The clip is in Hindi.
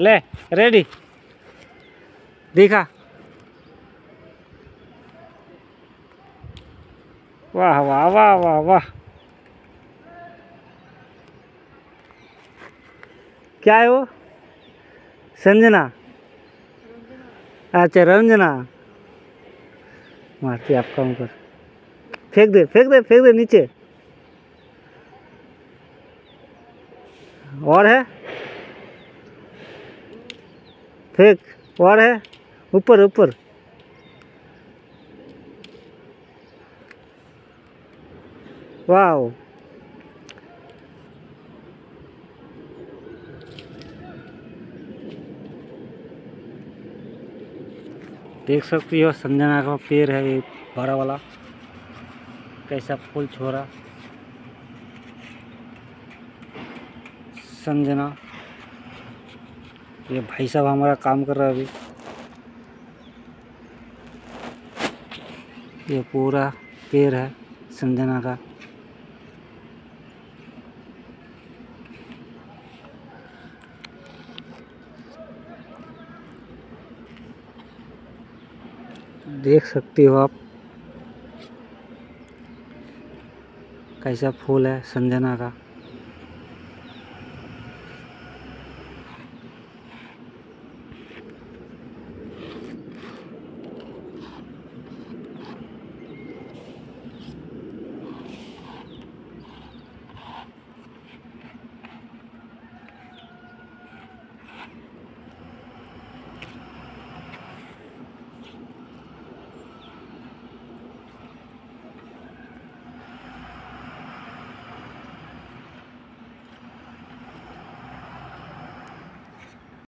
ले रेडी दिखा। वाह वाह वाह वाह वाह। क्या है वो? संजना। अच्छा रंजना। मारती आप काम कर फेंक दे फेंक दे फेंक दे, नीचे। और है? फेंक, और है, ऊपर ऊपर। वाह देख सकती हो, संजना का पेड़ है ये बड़ा वाला। कैसा फूल छोड़ा। संजना। ये भाई साहब हमारा काम कर रहा है अभी। ये पूरा पेड़ है संजना का। देख सकते हो आप कैसा फूल है संजना का।